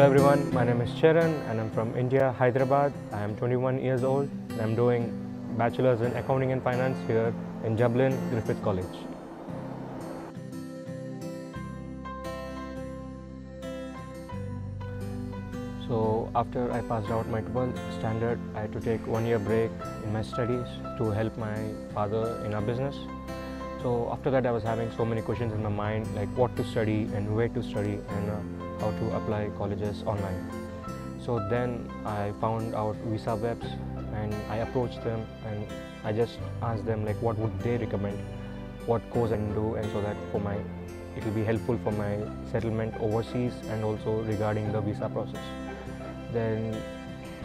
everyone, my name is Charan and I'm from India, Hyderabad. I am 21 years old and I'm doing Bachelor's in Accounting and Finance here in Dublin, Griffith College. So after I passed out my 12th standard, I had to take one year break in my studies to help my father in our business. So after that I was having so many questions in my mind like what to study and where to study and uh, how to apply colleges online. So then I found out Visawebs and I approached them and I just asked them like what would they recommend, what course I can do and so that for my it will be helpful for my settlement overseas and also regarding the visa process. Then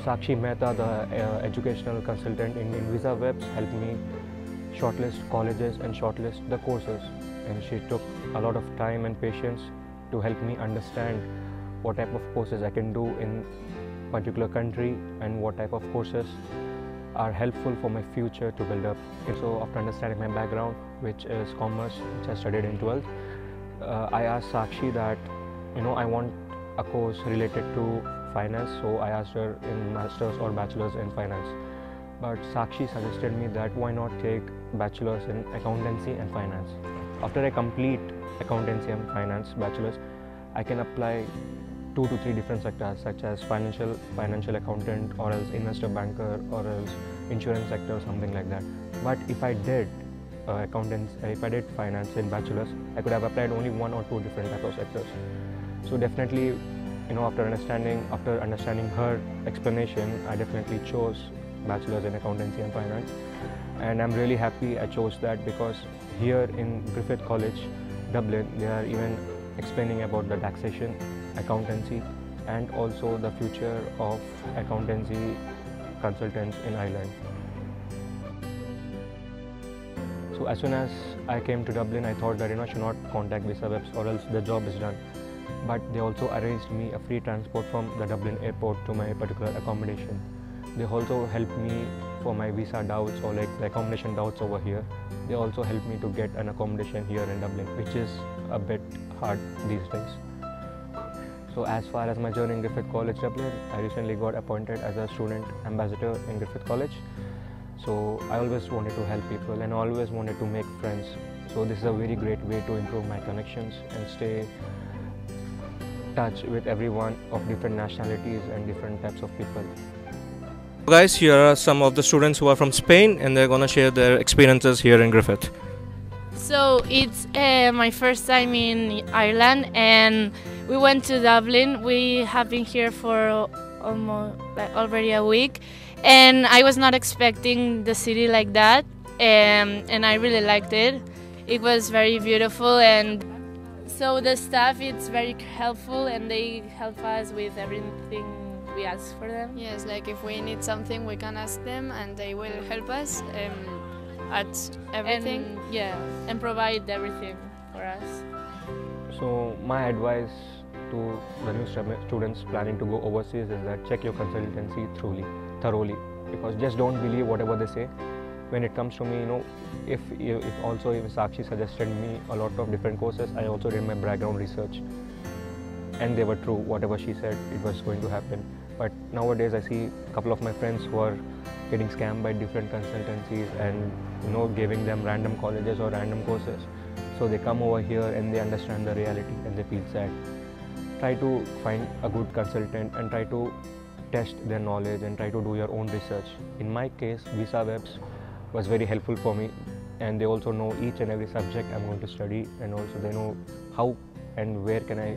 Sakshi Mehta, the uh, educational consultant in, in Visawebs, helped me shortlist colleges and shortlist the courses. And she took a lot of time and patience to help me understand what type of courses I can do in particular country and what type of courses are helpful for my future to build up. So after understanding my background, which is commerce, which I studied in 12th, uh, I asked Sakshi that, you know, I want a course related to finance. So I asked her in master's or bachelor's in finance. But Sakshi suggested me that why not take bachelor's in accountancy and finance. After I complete accountancy and finance bachelor's, I can apply two to three different sectors such as financial financial accountant or else investor banker or else insurance sector or something like that. But if I did uh, accountants, if I did finance in bachelor's, I could have applied only one or two different type of sectors. So definitely, you know, after understanding after understanding her explanation, I definitely chose bachelor's in accountancy and finance, and I'm really happy I chose that because here in Griffith College, Dublin, they are even explaining about the taxation, accountancy, and also the future of accountancy consultants in Ireland. So as soon as I came to Dublin, I thought that you know I should not contact Visawebs or else the job is done. But they also arranged me a free transport from the Dublin airport to my particular accommodation. They also helped me for my visa doubts or like the accommodation doubts over here. They also helped me to get an accommodation here in Dublin, which is a bit hard these days. So as far as my journey in Griffith College Dublin, I recently got appointed as a student ambassador in Griffith College. So I always wanted to help people and always wanted to make friends. So this is a very great way to improve my connections and stay touch with everyone of different nationalities and different types of people. Guys, here are some of the students who are from Spain and they're gonna share their experiences here in Griffith. So it's uh, my first time in Ireland, and we went to Dublin. We have been here for almost like already a week, and I was not expecting the city like that, um, and I really liked it. It was very beautiful, and so the staff it's very helpful, and they help us with everything we ask for them. Yes, like if we need something, we can ask them and they will help us um, at everything. And, yeah, and provide everything for us. So my advice to the new students planning to go overseas is that check your consultancy thoroughly, thoroughly, because just don't believe whatever they say. When it comes to me, you know, if if also if Sakshi suggested me a lot of different courses, I also did my background research, and they were true. Whatever she said, it was going to happen. But nowadays, I see a couple of my friends who are getting scammed by different consultancies and you know giving them random colleges or random courses. So they come over here and they understand the reality and they feel sad. Try to find a good consultant and try to test their knowledge and try to do your own research. In my case, Visawebs was very helpful for me and they also know each and every subject I'm going to study and also they know how and where can I